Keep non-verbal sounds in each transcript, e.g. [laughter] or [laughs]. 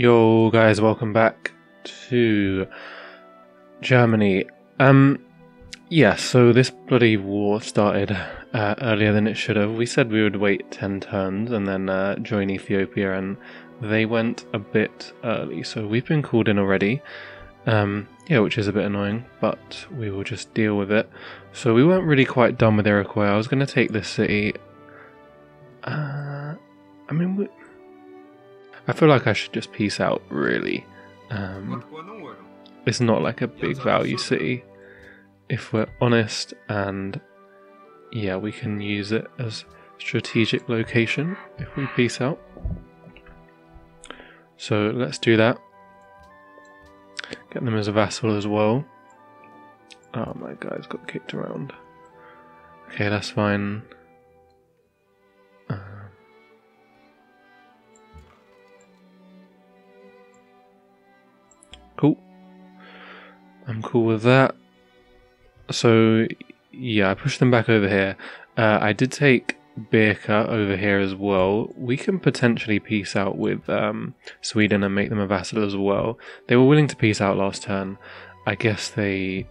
Yo, guys, welcome back to Germany. Um, yeah, so this bloody war started uh, earlier than it should have. We said we would wait 10 turns and then uh, join Ethiopia, and they went a bit early, so we've been called in already. Um, yeah, which is a bit annoying, but we will just deal with it. So we weren't really quite done with Iroquois. I was going to take this city. Uh, I mean, I feel like I should just peace out, really. Um, it's not like a big value city, if we're honest, and yeah, we can use it as strategic location if we peace out. So let's do that. Get them as a vassal as well. Oh, my guy's got kicked around. Okay, that's fine. Cool. I'm cool with that. So, yeah, I pushed them back over here. Uh, I did take Birka over here as well. We can potentially peace out with um, Sweden and make them a vassal as well. They were willing to peace out last turn. I guess they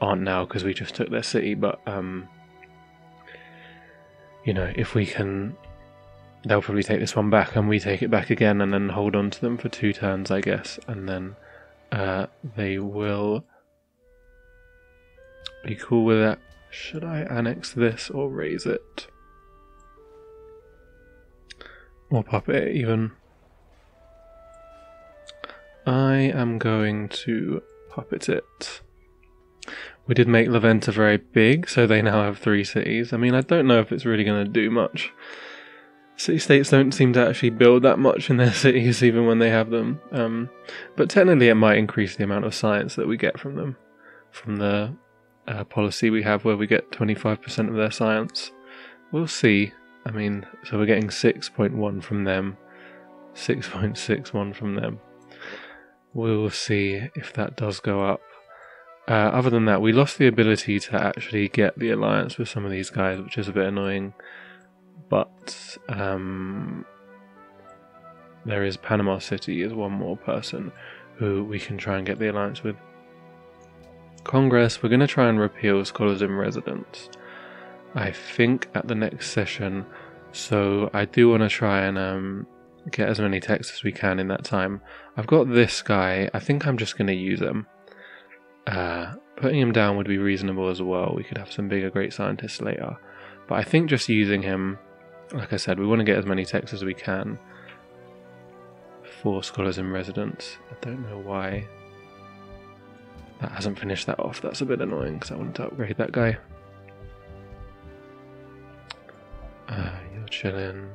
aren't now because we just took their city, but um, you know, if we can, they'll probably take this one back and we take it back again and then hold on to them for two turns, I guess, and then uh, they will be cool with that. Should I annex this or raze it? Or puppet it even? I am going to puppet it. We did make La Venta very big, so they now have three cities. I mean, I don't know if it's really going to do much. City states don't seem to actually build that much in their [laughs] cities, even when they have them. Um, but technically, it might increase the amount of science that we get from them, from the uh, policy we have where we get 25% of their science. We'll see. I mean, so we're getting 6.1 from them, 6.61 from them. We'll see if that does go up. Uh, other than that, we lost the ability to actually get the alliance with some of these guys, which is a bit annoying. But um, there is Panama City as one more person who we can try and get the alliance with. Congress, we're going to try and repeal Scholars in Residence. I think at the next session, so I do want to try and um, get as many techs as we can in that time. I've got this guy, I think I'm just going to use him. Uh, putting him down would be reasonable as well. We could have some bigger great scientists later. But I think just using him, like I said, we want to get as many techs as we can for Scholars in Residence. I don't know why that hasn't finished that off. That's a bit annoying because I wanted to upgrade that guy. Uh, you're chilling.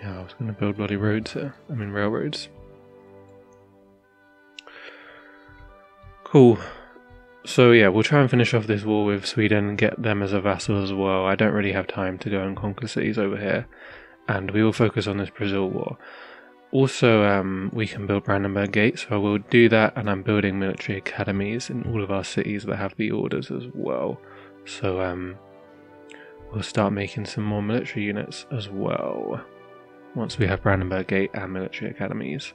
Yeah, I was going to build bloody roads here. I mean, railroads. Cool. So, yeah, we'll try and finish off this war with Sweden and get them as a vassal as well. I don't really have time to go and conquer cities over here. And we will focus on this Brazil war. Also, um, we can build Brandenburg Gate, so I will do that, and I'm building military academies in all of our cities that have the orders as well. So, um, we'll start making some more military units as well once we have Brandenburg Gate and military academies.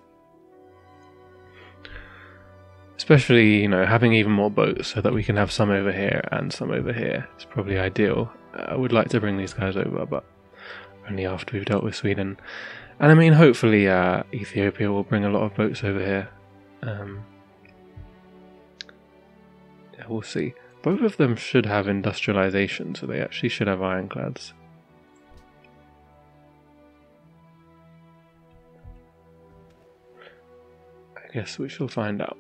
Especially, you know, having even more boats so that we can have some over here and some over here is probably ideal. I would like to bring these guys over, but only after we've dealt with Sweden. And I mean, hopefully, uh, Ethiopia will bring a lot of boats over here. Um, yeah, we'll see. Both of them should have industrialization, so they actually should have ironclads. I guess we shall find out.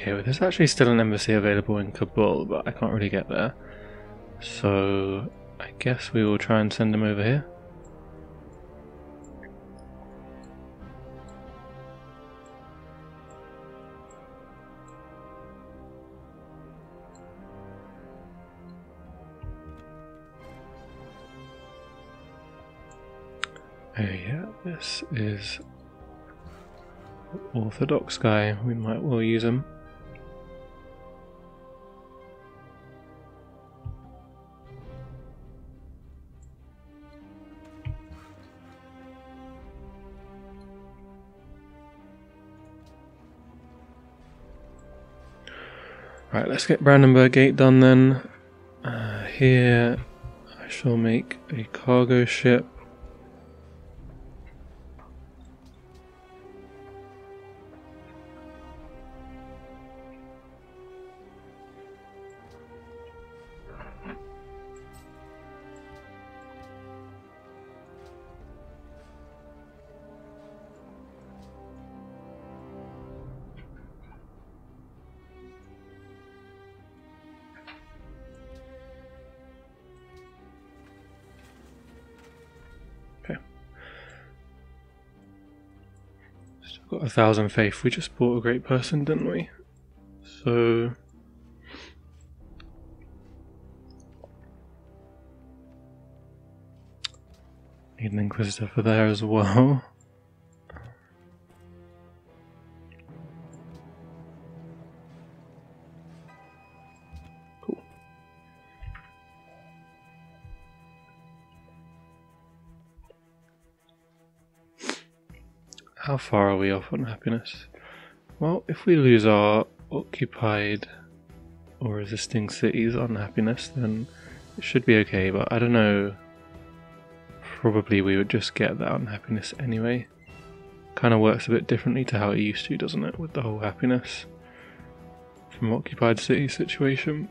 Okay, well, there's actually still an embassy available in Kabul, but I can't really get there. So I guess we will try and send them over here. Oh yeah, this is Orthodox guy. We might well use him. Let's get Brandenburg Gate done then. Uh, here I shall make a cargo ship. A thousand faith. We just bought a great person, didn't we? So. Need an Inquisitor for there as well. Far are we off on happiness? Well, if we lose our occupied or resisting cities on happiness, then it should be okay, but I don't know. Probably we would just get that unhappiness anyway. Kind of works a bit differently to how it used to, doesn't it, with the whole happiness from occupied city situation.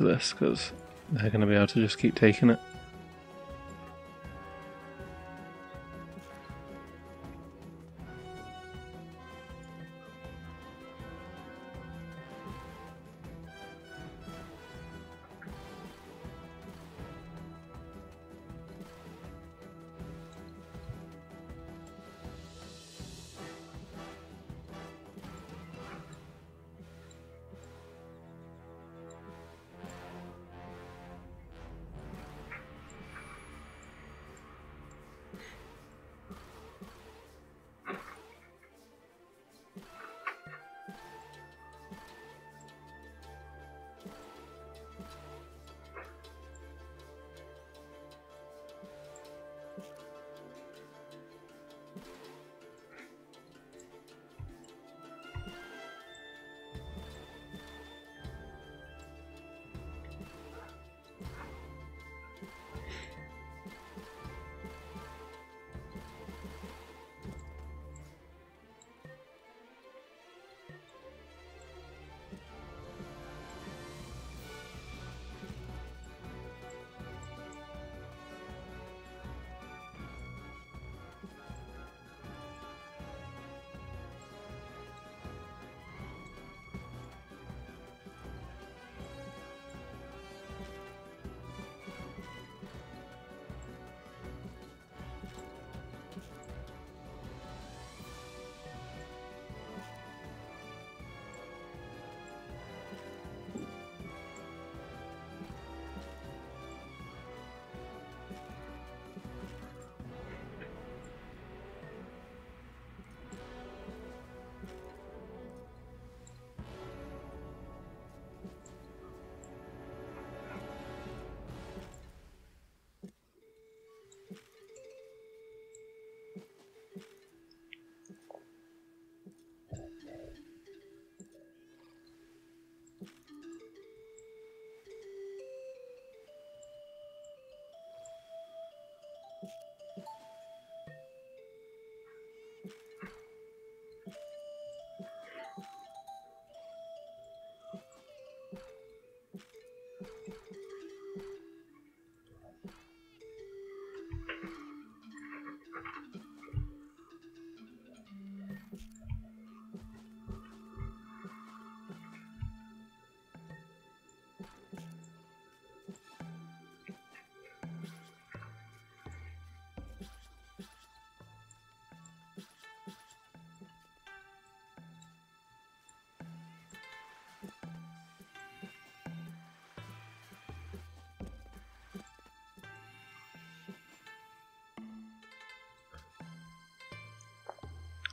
To this because they're going to be able to just keep taking it.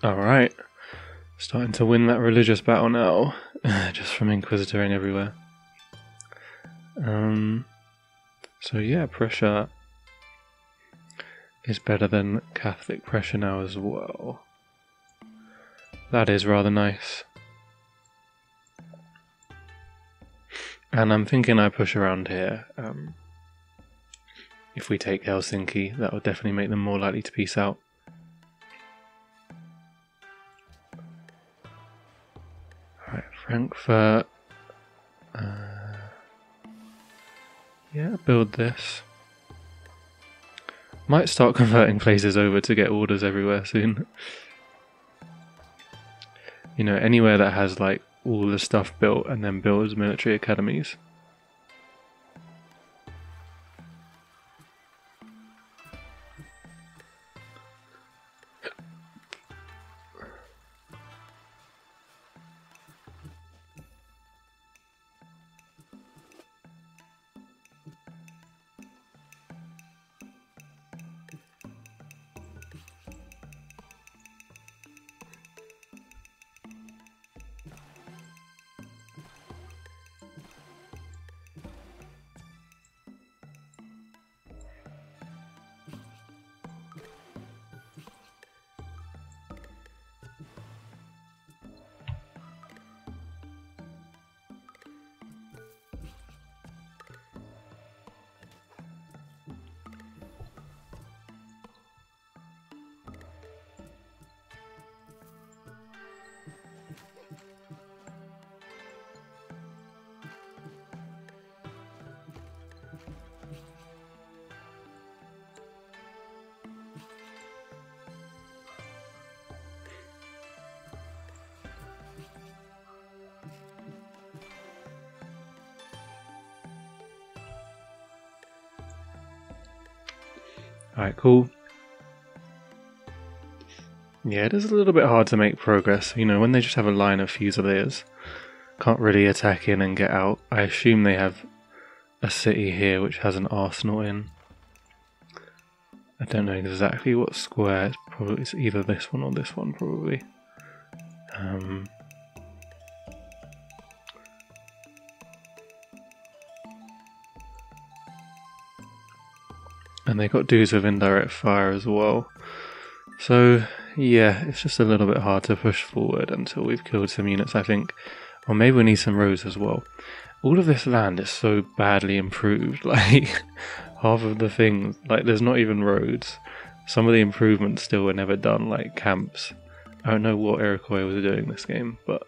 Alright. Starting to win that religious battle now, [sighs] just from Inquisitoring everywhere. Um, so yeah, pressure is better than Catholic pressure now as well. That is rather nice. And I'm thinking I push around here. Um, if we take Helsinki, that will definitely make them more likely to peace out. Frankfurt. Uh, yeah, build this. Might start converting places over to get orders everywhere soon. you know, anywhere that has like all the stuff built and then build military academies. Alright, cool. Yeah, it is a little bit hard to make progress. You know, when they just have a line of fusiliers, can't really attack in and get out. I assume they have a city here which has an arsenal in. I don't know exactly what square. It's probably it's either this one or this one, probably. And they've got dudes with indirect fire as well. So yeah, it's just a little bit hard to push forward until we've killed some units, I think. Or maybe we need some roads as well. All of this land is so badly improved. [laughs] Like half of the things, like there's not even roads. Some of the improvements still were never done, like camps. I don't know what Iroquois was doing this game, but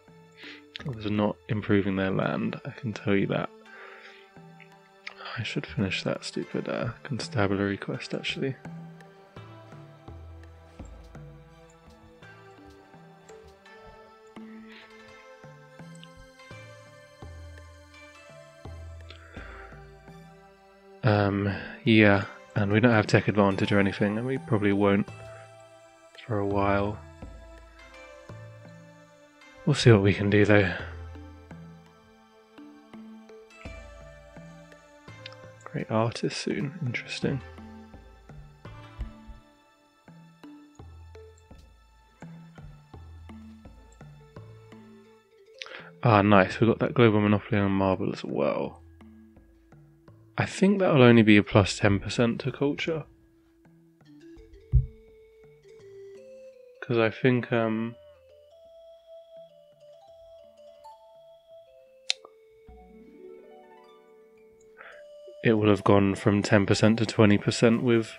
it was not improving their land. I can tell you that. I should finish that stupid uh, constabulary quest actually. Um, yeah, and we don't have tech advantage or anything, and we probably won't for a while. We'll see what we can do though. Artist soon. Interesting. Ah, nice. We've got that global monopoly on marble as well. I think that'll only be a plus 10% to culture. Because I think um, it will have gone from 10% to 20% with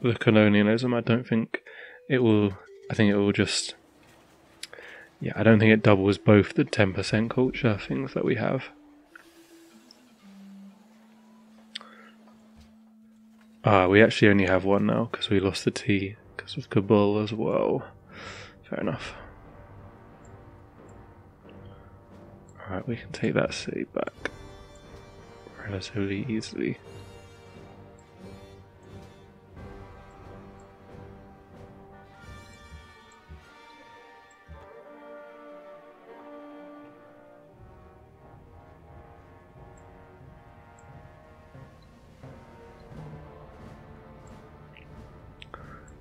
the colonialism. I don't think it will, I think it will just, yeah, I don't think it doubles both the 10% culture things that we have. Ah, we actually only have one now because we lost the T because of Kabul as well. Fair enough. Alright, we can take that city back relatively easily.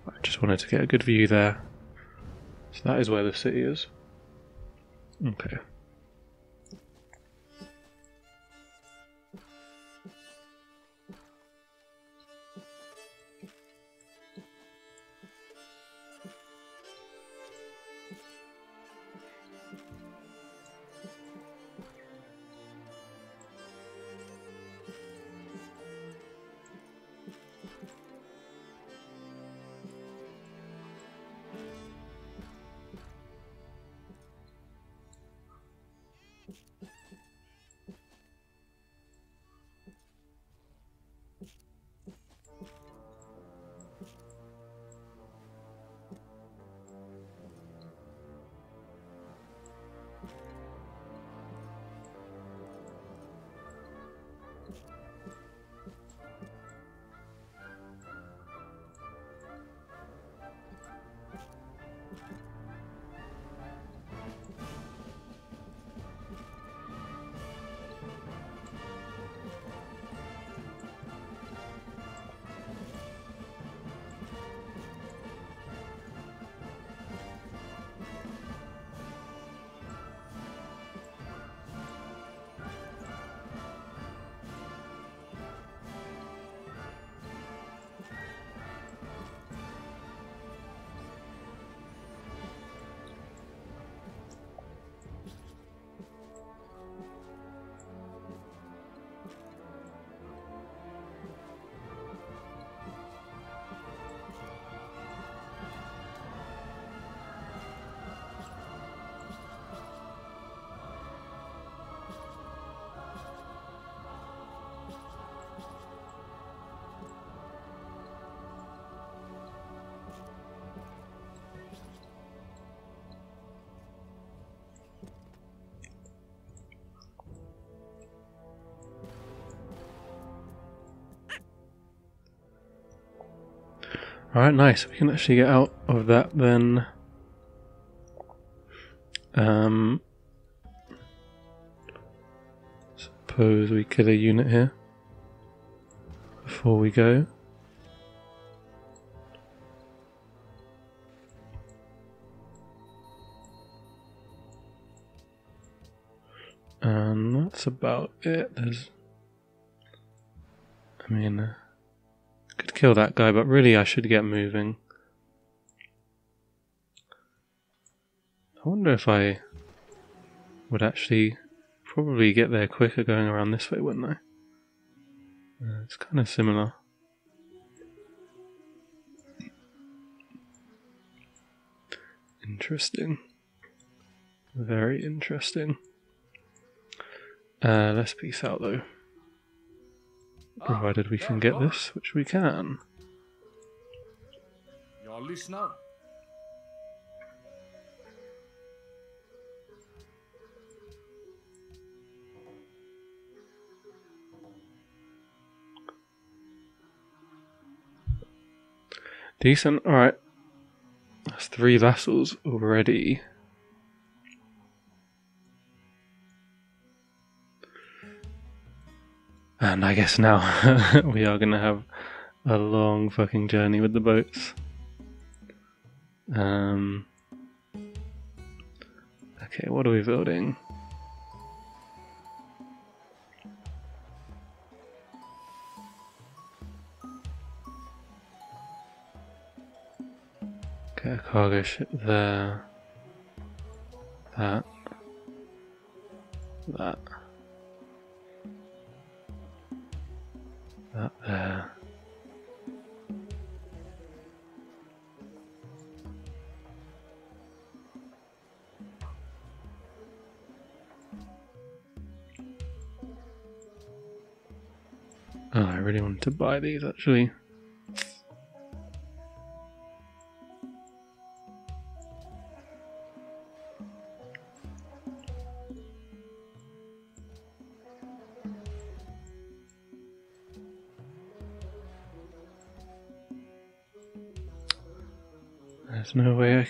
I just wanted to get a good view there. So that is where the city is. Okay. Alright, nice. We can actually get out of that then. Um, suppose we kill a unit here before we go. And that's about it. There's, I mean, uh, kill that guy, but really I should get moving. I wonder if I would actually probably get there quicker going around this way, wouldn't I? Uh, it's kind of similar. Interesting. Very interesting. Uh, let's peace out though. Provided we can get this, which we can. Jag lyssnar. Decent, alright. That's three vassals already. And I guess now [laughs] we are gonna have a long fucking journey with the boats. Um. Okay, what are we building? Okay, a cargo ship there. That. That. There. Oh, I really wanted to buy these actually.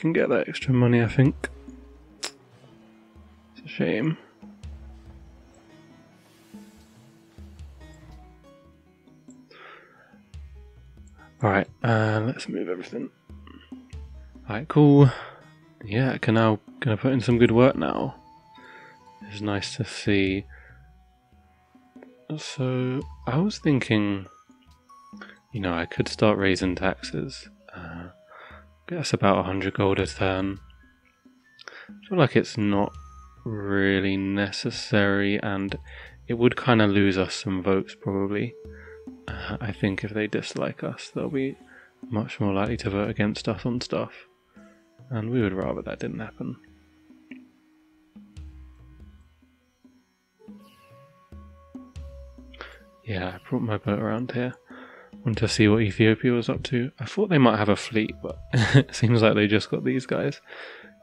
Can get that extra money, I think. It's a shame. Alright, uh, let's move everything. Alright, cool. yeah, can now gonna put in some good work now. It's nice to see. So I was thinking, you know, I could start raising taxes. Guess about 100 gold a turn. I feel like it's not really necessary and it would kind of lose us some votes probably. Uh, I think if they dislike us, they'll be much more likely to vote against us on stuff. And we would rather that didn't happen. Yeah, I brought my boat around here. Want to see what Ethiopia was up to. I thought they might have a fleet, but [laughs] it seems like they just got these guys,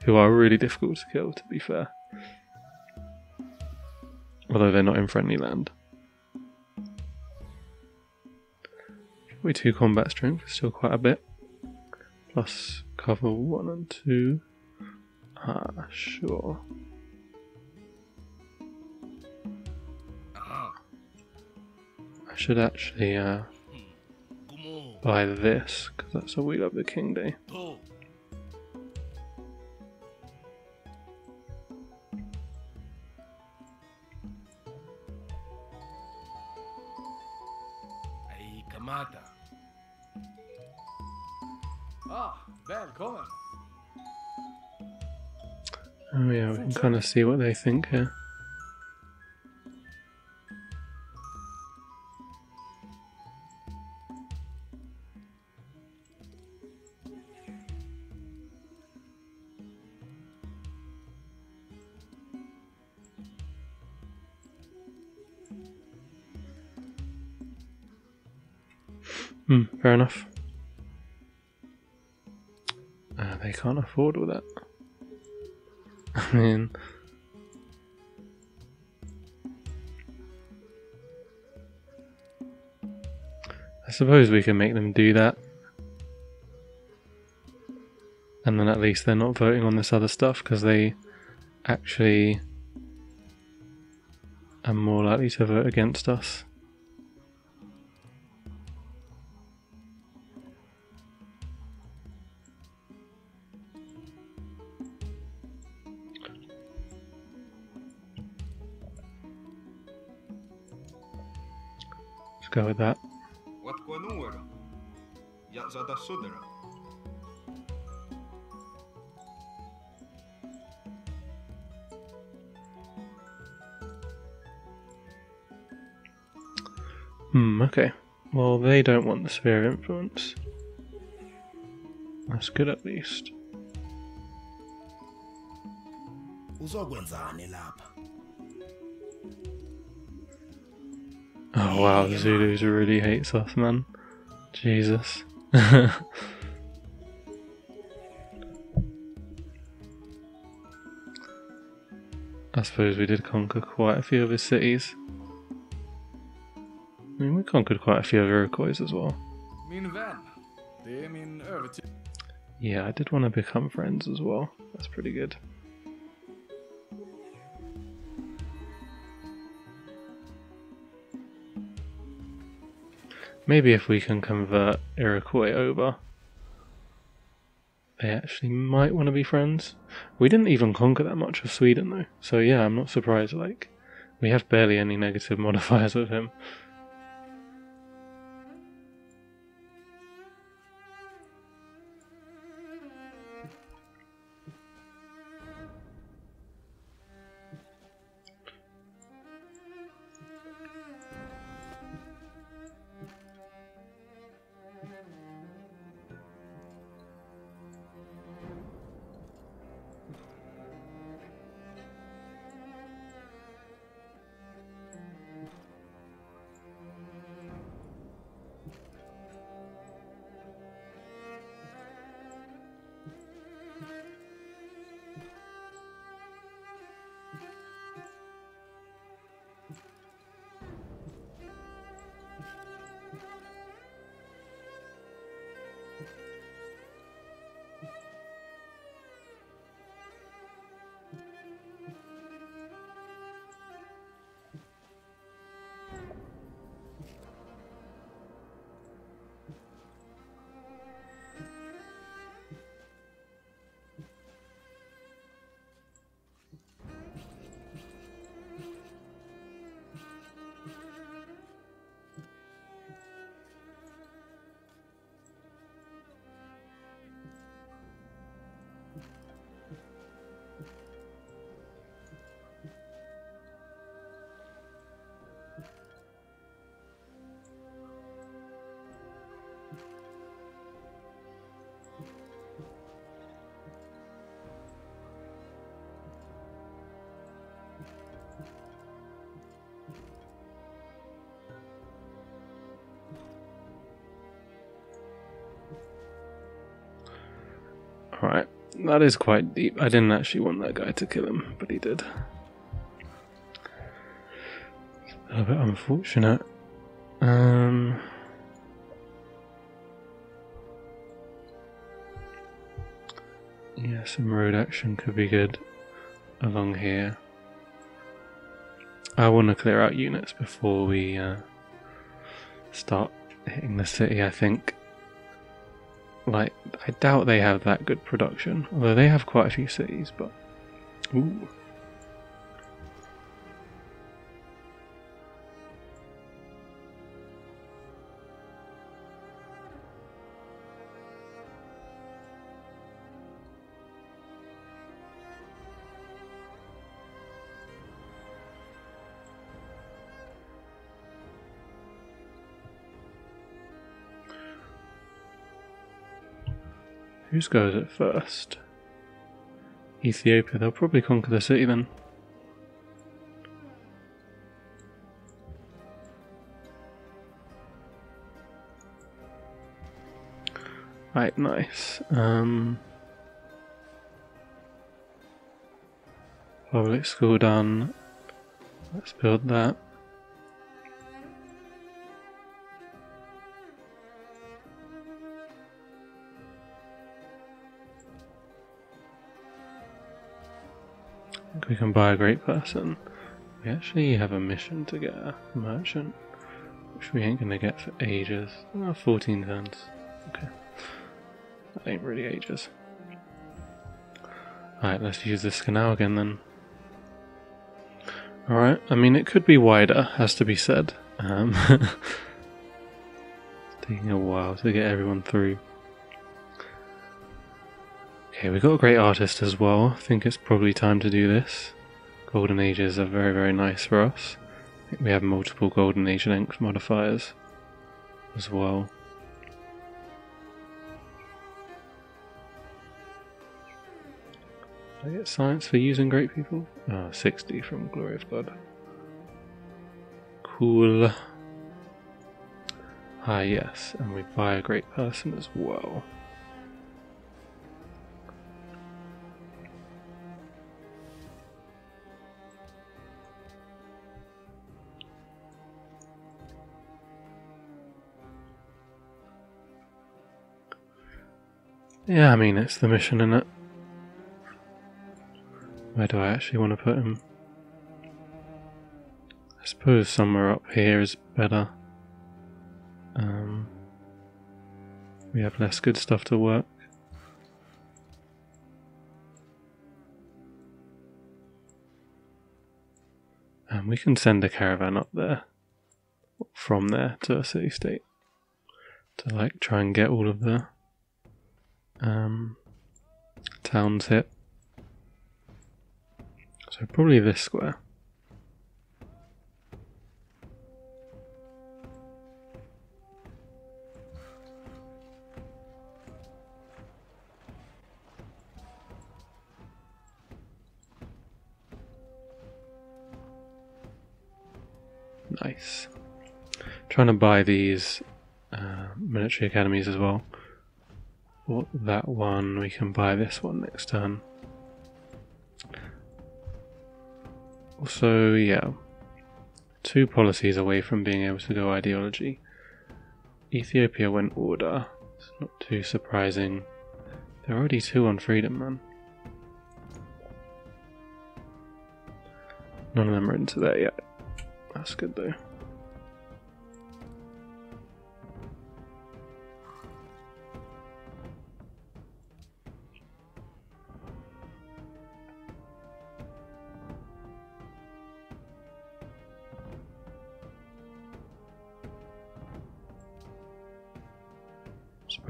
who are really difficult to kill, to be fair. Although they're not in friendly land. We two combat strength is still quite a bit. Plus cover one and two. Ah, sure. I should actually uh, buy this because that's a week of the King Day. Kamata. Ah. Oh yeah, we can kind of see what they think here. Fair enough. Uh, they can't afford all that. [laughs] I mean, I suppose we can make them do that. And then at least they're not voting on this other stuff because they actually are more likely to vote against us. Ja zada sudera. Hmm, okay. Well, they don't want the sphere of influence. That's good at least. Oh wow, the Zulus really hates us, man. Jesus. [laughs] I suppose we did conquer quite a few of his cities. I mean, we conquered quite a few of Iroquois as well. Min vän. Det är min övertygelse. Yeah, I did want to become friends as well. That's pretty good. Maybe if we can convert Iroquois over, they actually might want to be friends. We didn't even conquer that much of Sweden though, so yeah, I'm not surprised. Like, we have barely any negative [laughs] modifiers with him. Right, that is quite deep. I didn't actually want that guy to kill him, but he did. A little bit unfortunate. Um. Yeah, some road action could be good along here. I want to clear out units before we uh, start hitting the city, I think. I doubt they have that good production. Although they have quite a few cities, but. Ooh. Whose goes at first? Ethiopia. They'll probably conquer the city then. Right, nice. Um, public school done. Let's build that. We can buy a great person. We actually have a mission to get a merchant, which we ain't gonna get for ages. Oh, 14 turns. Okay. That ain't really ages. Alright, let's use this canal again then. Alright, I mean, it could be wider, has to be said. Um, [laughs] it's taking a while to get everyone through. Okay, we've got a great artist as well. I think it's probably time to do this. Golden Ages are very, very nice for us. We have multiple Golden Age length modifiers as well. Did I get science for using great people? Ah, 60 from Glory of Blood. Cool. Ah, yes, and we buy a great person as well. Yeah, I mean, it's the mission, in it? Where do I actually want to put him? I suppose somewhere up here is better. Um, we have less good stuff to work. And we can send a caravan up there, from there to a city state, to like try and get all of the um, towns hit. So probably this square. Nice. Trying to buy these uh, military academies as well. Bought that one, we can buy this one next turn. Also, yeah, two policies away from being able to go ideology. Ethiopia went order. It's not too surprising. They're already two on freedom, man. None of them are into that yet. That's good though.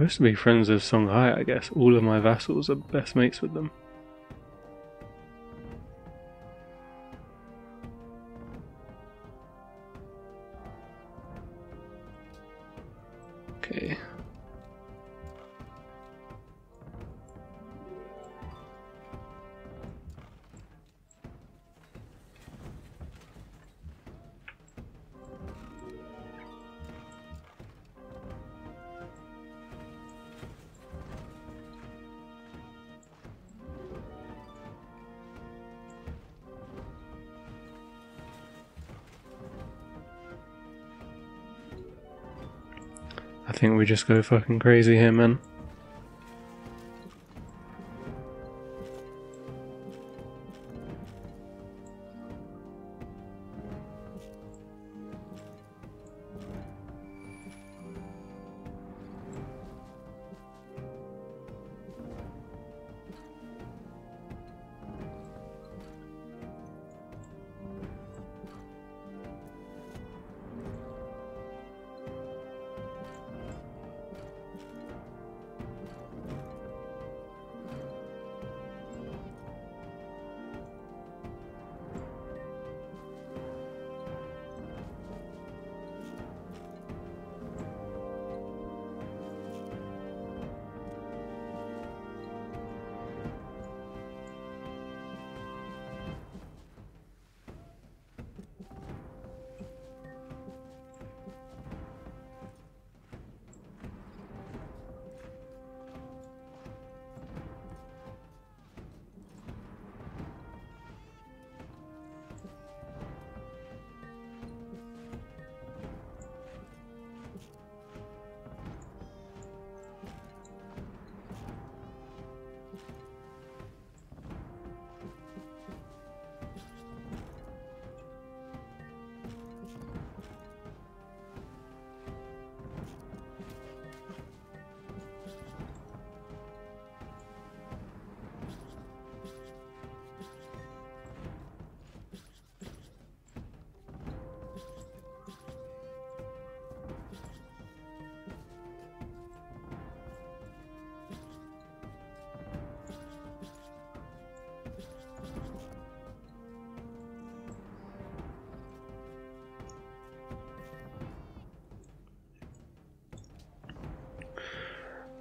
Supposed to be friends of Songhai, I guess. All of my vassals are best mates with them. Think we just go fucking crazy here, man.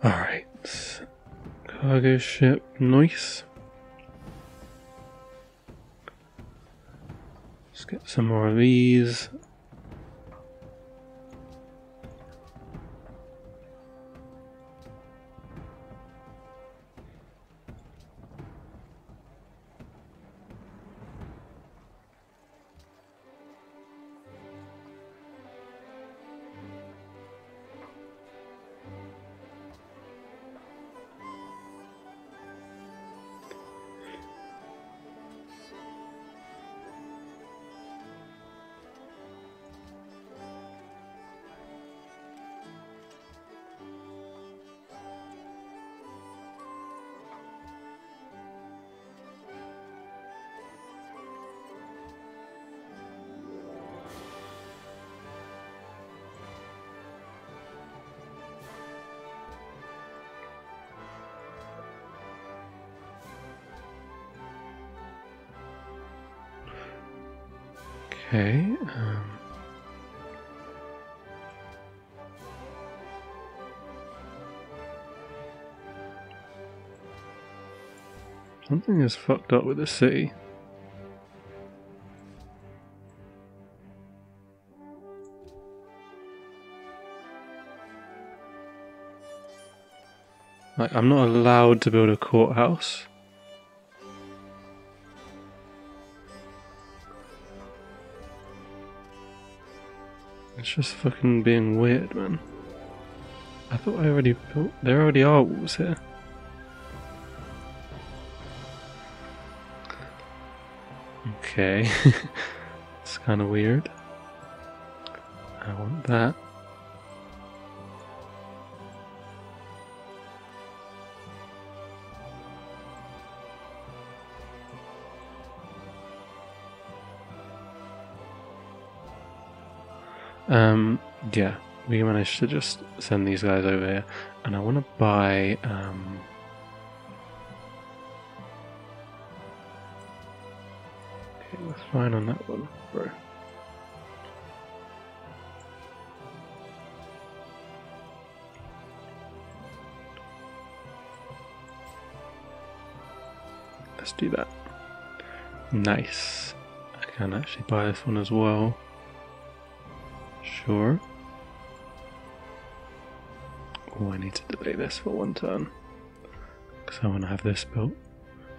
Alright. Cargo ship, nice. Let's get some more of these. Something is fucked up with the city. Like, I'm not allowed to build a courthouse. It's just fucking being weird, man. I thought I already built. There already are walls here. Okay. [laughs] it's kind of weird. I want that. Um, yeah, we managed to just send these guys over here, and I want to buy. Um, fine on that one, bro. Let's do that. Nice. I can actually buy this one as well. Sure. Oh, I need to delay this for one turn. Because I want to have this built.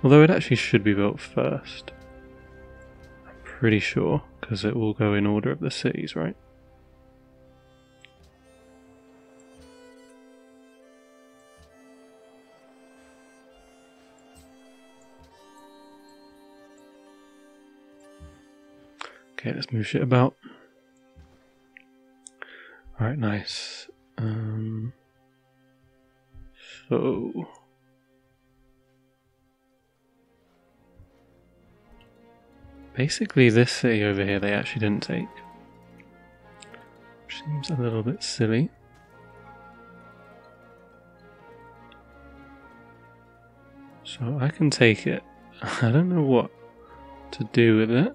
Although it actually should be built first pretty sure, because it will go in order of the cities, right? Okay, let's move shit about. Alright, nice. Um, so... Basically, this city over here they actually didn't take. Which seems a little bit silly. So I can take it. [laughs] I don't know what to do with it.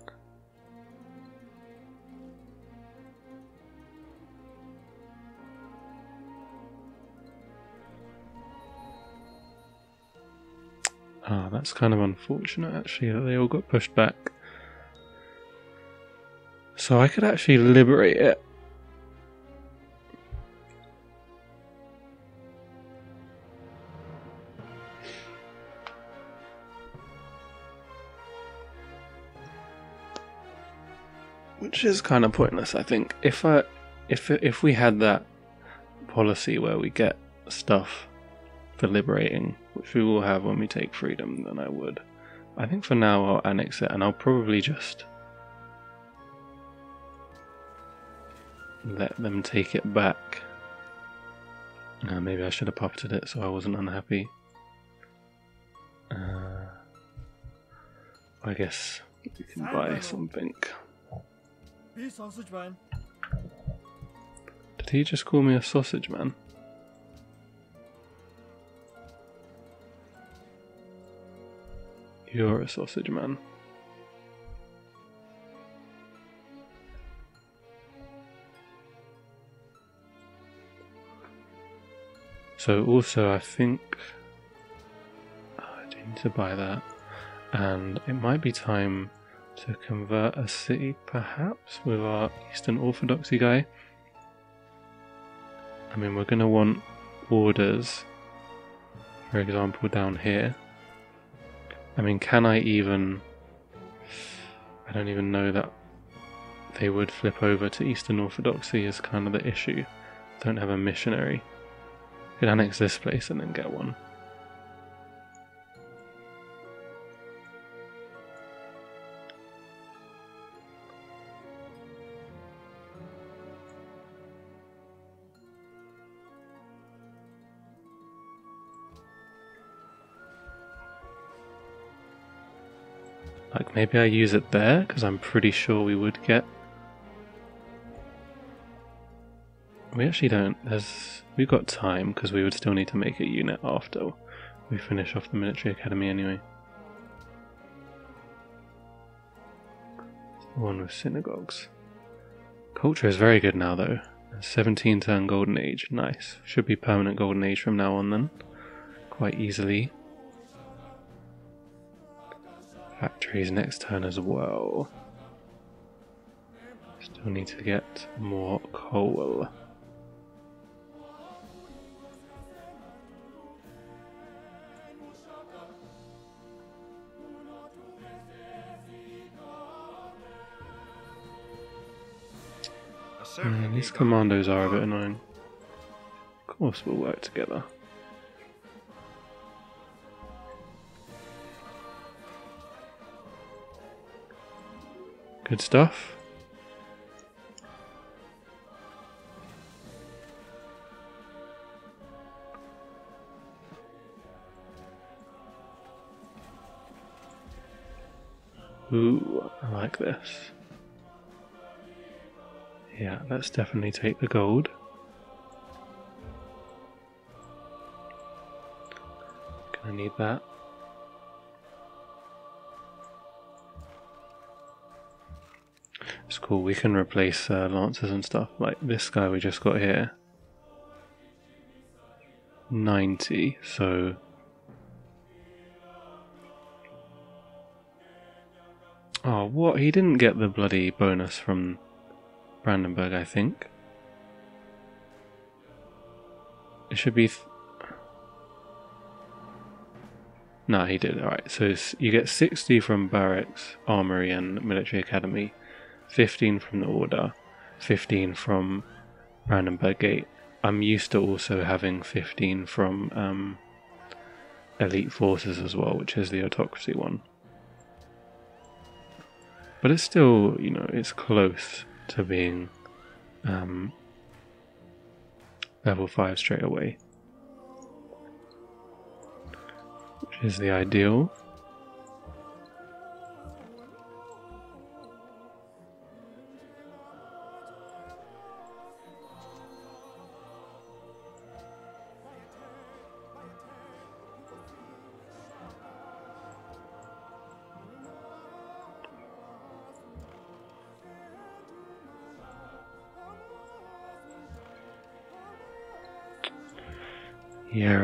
Ah, that's kind of unfortunate actually that they all got pushed back. So I could actually liberate it. Which is kind of pointless, I think. If I, if if we had that policy where we get stuff for liberating, which we will have when we take freedom, then I would. I think for now I'll annex it and I'll probably just let them take it back. Uh, maybe I should have puppeted it so I wasn't unhappy. Uh, I guess we can buy something. Be sausage man. Did he just call me a sausage man? You're a sausage man. So also I think oh, I do need to buy that and it might be time to convert a city perhaps with our Eastern Orthodoxy guy. I mean we're gonna want orders for example down here. I mean can I even I don't even know that they would flip over to Eastern Orthodoxy is kind of the issue. Don't have a missionary. Could annex this place and then get one. Like maybe I use it there because I'm pretty sure we would get. We actually don't. There's we've got time because we would still need to make a unit after we finish off the military academy anyway. The one with synagogues. Culture is very good now though. 17 turn golden age. Nice. Should be permanent golden age from now on then. Quite easily. Factories next turn as well. Still need to get more coal. Mm, these commandos are a bit annoying. Of course, we'll work together. Good stuff. Ooh, I like this. Yeah, let's definitely take the gold. Gonna need that. It's cool, we can replace uh, and stuff. Like this guy we just got here. 90, so. Oh, what? He didn't get the bloody bonus from Brandenburg, I think. It should be. No, he did. Alright, so you get 60 from Barracks, Armory, and Military Academy, 15 from the Order, 15 from Brandenburg Gate. I'm used to also having 15 from um, Elite Forces as well, which is the Autocracy one. but it's still, you know, it's close to being um, level 5 straight away. Which is the ideal.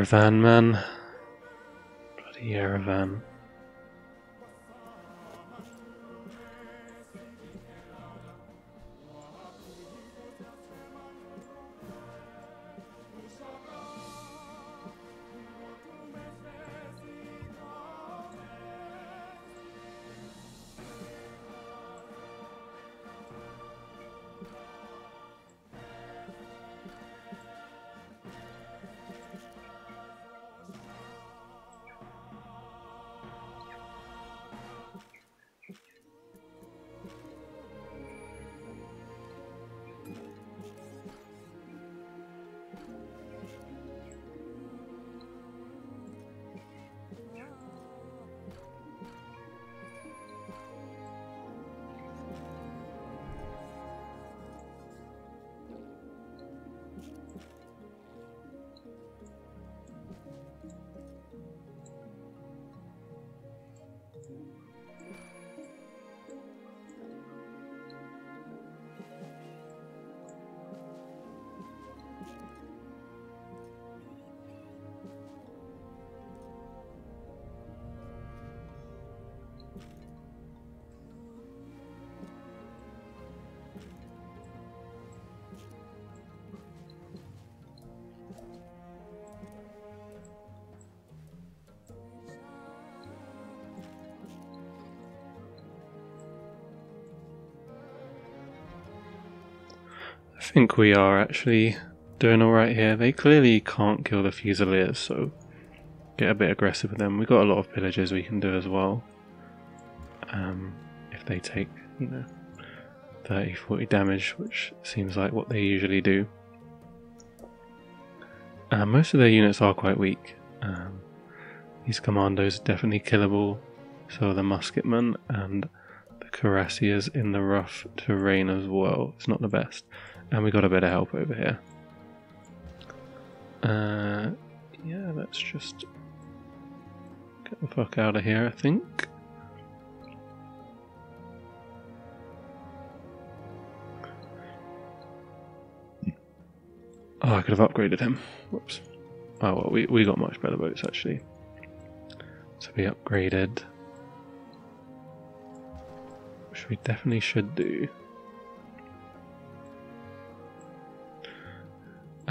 Yerevan, man. Bloody Yerevan. Think we are actually doing alright here. They clearly can't kill the Fusiliers, so get a bit aggressive with them. We've got a lot of pillages we can do as well. Um, if they take, you know, 30 40 damage, which seems like what they usually do. Uh, most of their units are quite weak. Um, these commandos are definitely killable, so the musketmen and the cuirassiers in the rough terrain as well. It's not the best. And we got a bit of help over here. Uh, yeah, let's just get the fuck out of here, I think. Oh, I could have upgraded him. Whoops. Oh well, we, we got much better boats actually. To be upgraded. Which we definitely should do.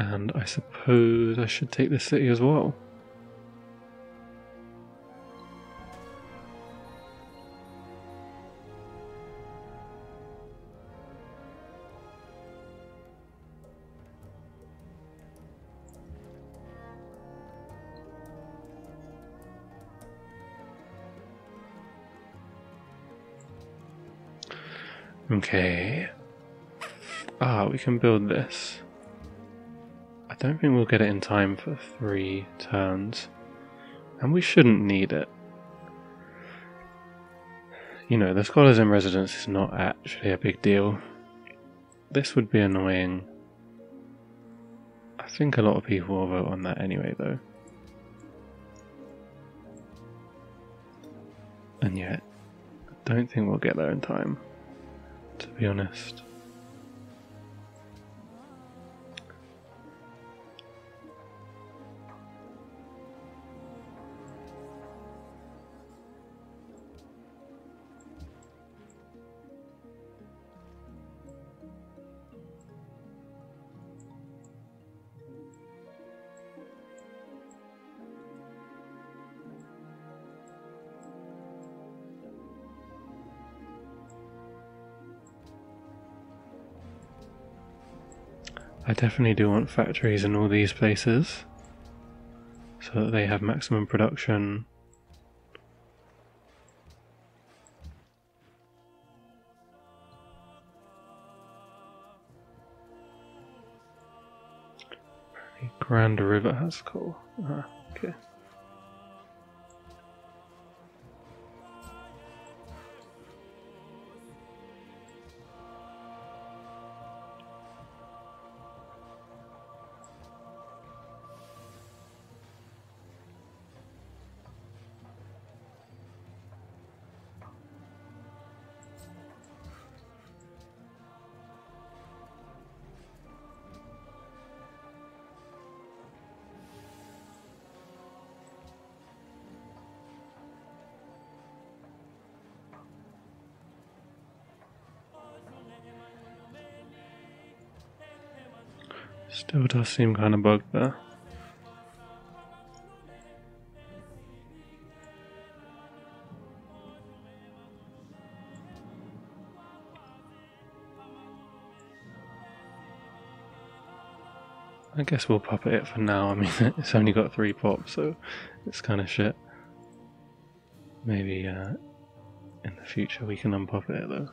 And I suppose I should take this city as well. Okay. Ah, we can build this. Don't think we'll get it in time for three turns. And we shouldn't need it. You know, the Scholars in Residence is not actually a big deal. This would be annoying. I think a lot of people will vote on that anyway, though. And yet, I don't think we'll get there in time, to be honest. definitely do want factories in all these places so that they have maximum production. Grand River, has coal. Ah, okay. Still does seem kind of bugged there. I guess we'll pop it for now. I mean, [laughs] it's only got three pops, so it's kind of shit. Maybe uh, in the future we can unpop it though.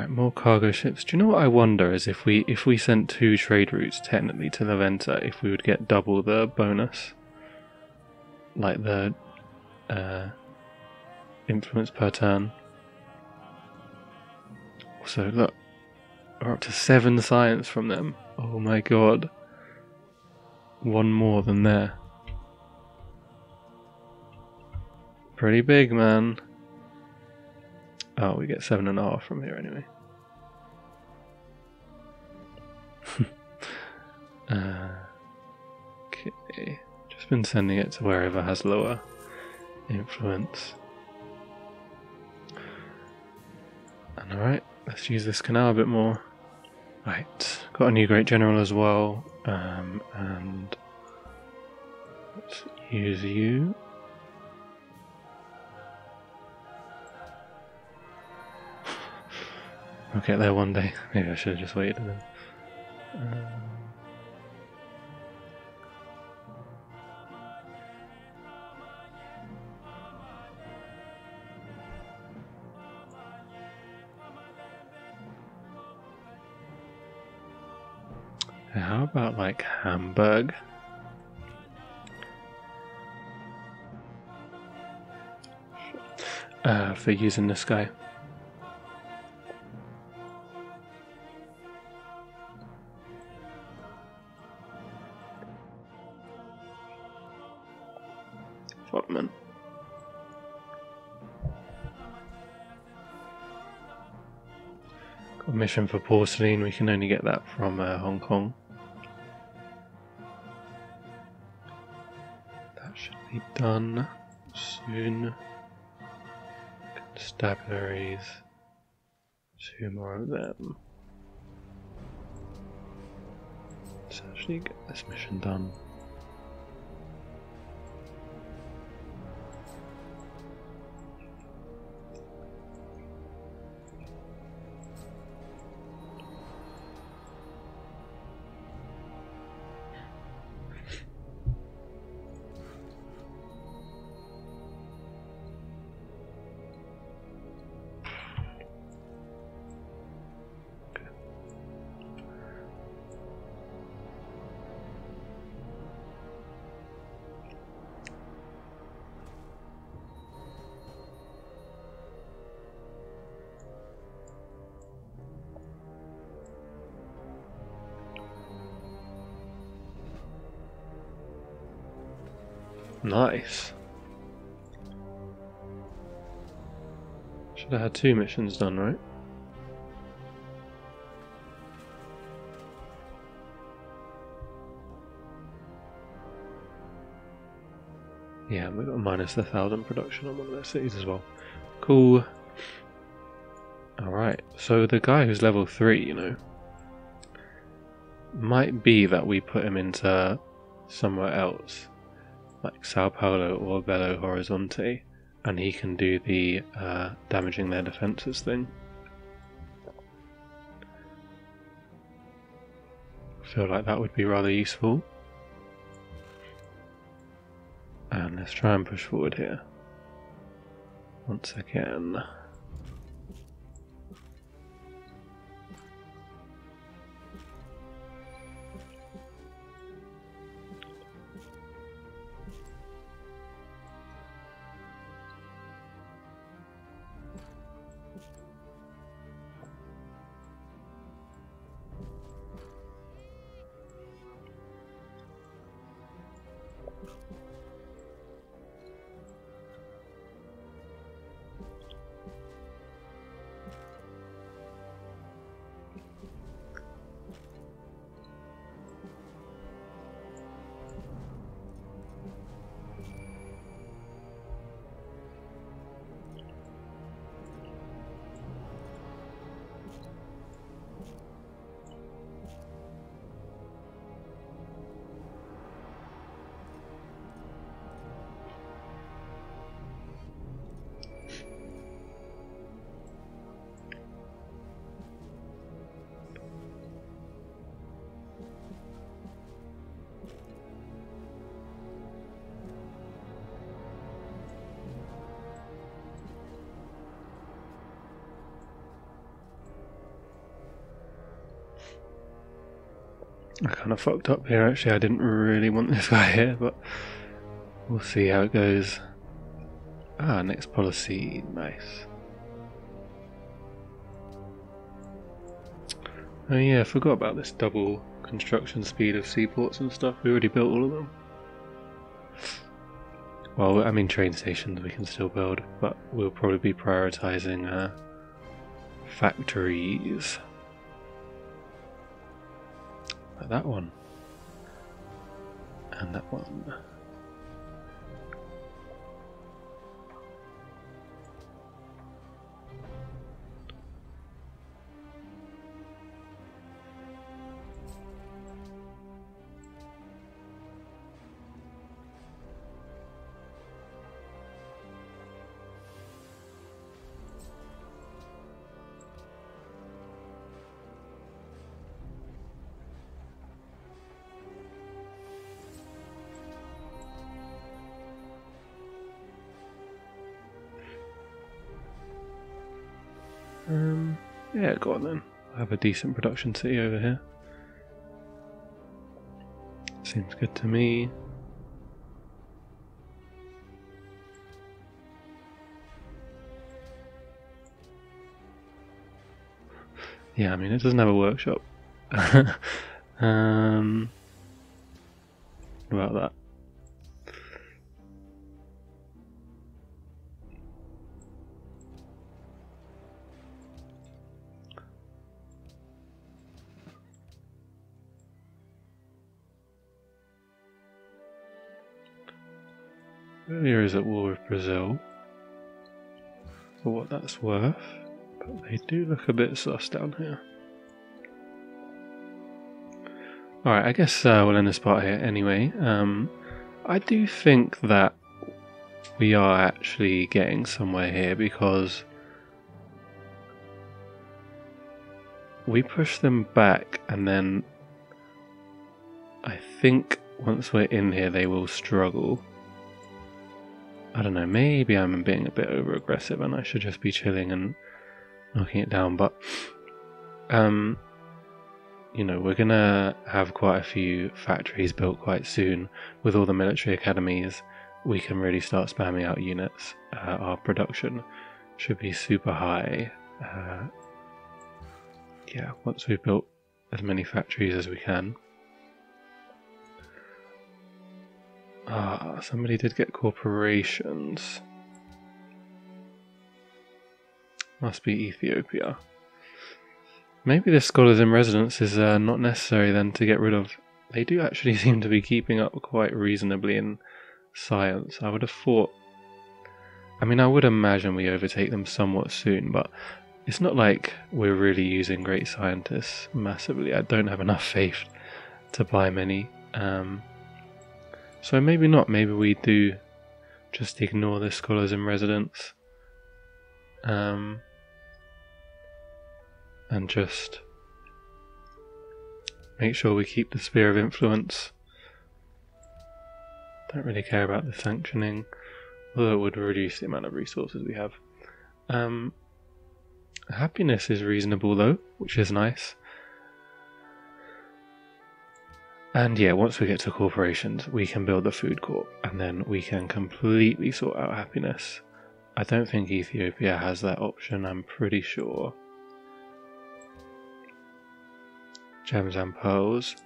Alright, more cargo ships. Do you know what I wonder is if we if we sent two trade routes technically to La Venta, if we would get double the bonus? Like the uh, influence per turn. Also, look, we're up to seven science from them. Oh my god. One more than there. Pretty big, man. Oh, we get seven and a half from here anyway. uh, [laughs] okay, just been sending it to wherever has lower influence. And alright, let's use this canal a bit more. Right, got a new great general as well, um, and let's use you. I'll get there one day. Maybe I should have just waited then. Um, how about like Hamburg? Uh, for using this guy. For porcelain. We can only get that from uh, Hong Kong. That should be done soon. Constabularies. Two more of them. Let's actually get this mission done. Should have had two missions done, right? Yeah, we got minus a thousand production on one of their cities as well. Cool. Alright, so the guy who's level 3, you know, might be that we put him into somewhere else like Sao Paulo or Belo Horizonte, and he can do the uh, damaging their defenses thing. feel like that would be rather useful. And let's try and push forward here. Once again. Kind of fucked up here actually. I didn't really want this [laughs] guy here, but we'll see how it goes. Ah, next policy. Nice. Oh yeah, I forgot about this double construction speed of seaports and stuff. We already built all of them. Well, I mean train stations we can still build, but we'll probably be prioritizing uh, factories. Like that one. And that one. Decent production city over here. Seems good to me. Yeah, I mean, it doesn't have a workshop. [laughs] um, about that? Earlier is at war with Brazil, for what that's worth, but they do look a bit sus down here. Alright, I guess uh, we'll end this part here anyway. Um, I do think that we are actually getting somewhere here because we push them back and then I think once we're in here they will struggle. I don't know, maybe I'm being a bit over aggressive and I should just be chilling and knocking it down, but um you know, we're gonna have quite a few factories built quite soon with all the military academies. We can really start spamming out units. Uh, our production should be super high. Uh, yeah, once we've built as many factories as we can. Ah, somebody did get corporations. Must be Ethiopia. Maybe this scholars in residence is uh, not necessary then to get rid of. They do actually [laughs] seem to be keeping up quite reasonably in science. I would have thought. I mean, I would imagine we overtake them somewhat soon, but it's not like we're really using great scientists massively. I don't have enough faith to buy many. Um, so maybe not. Maybe we do just ignore the scholars in residence. Um, and just make sure we keep the sphere of influence. Don't really care about the sanctioning, although it would reduce the amount of resources we have. Um, happiness is reasonable though, which is nice. And yeah, once we get to corporations, we can build the food corp, and then we can completely sort out happiness. I don't think Ethiopia has that option, I'm pretty sure. Gems and pearls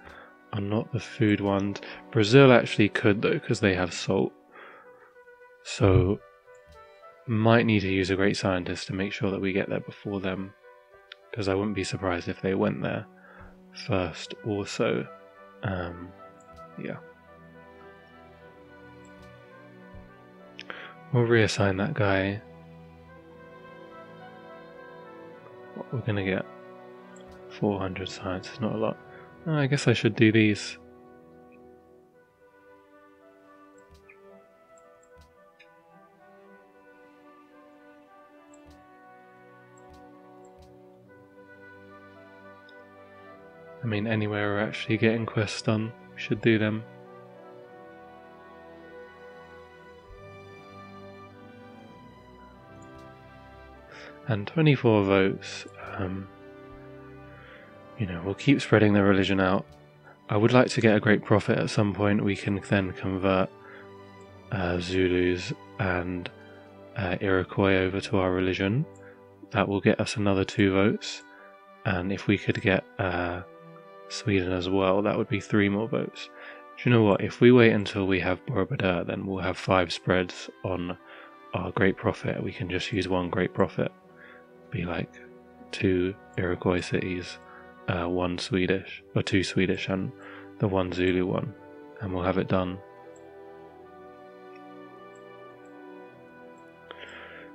are not the food ones. Brazil actually could though, because they have salt. So, might need to use a great scientist to make sure that we get there before them. Because I wouldn't be surprised if they went there first also. Um, yeah. We'll reassign that guy. What we're gonna get? 400 science is not a lot. Oh, I guess I should do these. I mean, anywhere we're actually getting quests done, we should do them. And 24 votes. Um, you know, we'll keep spreading the religion out. I would like to get a great prophet at some point. We can then convert uh, Zulus and uh, Iroquois over to our religion. That will get us another two votes. And if we could get uh, Sweden as well, that would be three more votes. Do you know what? If we wait until we have Borobudur, then we'll have five spreads on our great prophet. We can just use one great prophet. Be like two Iroquois cities, uh, one Swedish, or two Swedish and the one Zulu one. And we'll have it done.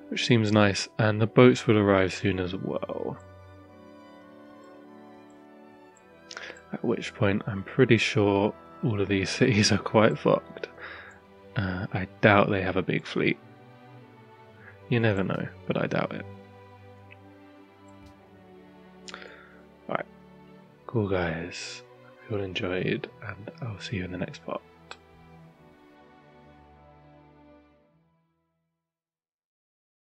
Which seems nice, and the boats will arrive soon as well. At which point, I'm pretty sure all of these [laughs] cities are quite fucked. Uh, I doubt they have a big fleet. You never know, but I doubt it. Alright. Cool, guys. Hope you all enjoyed, and I'll see you in the next part.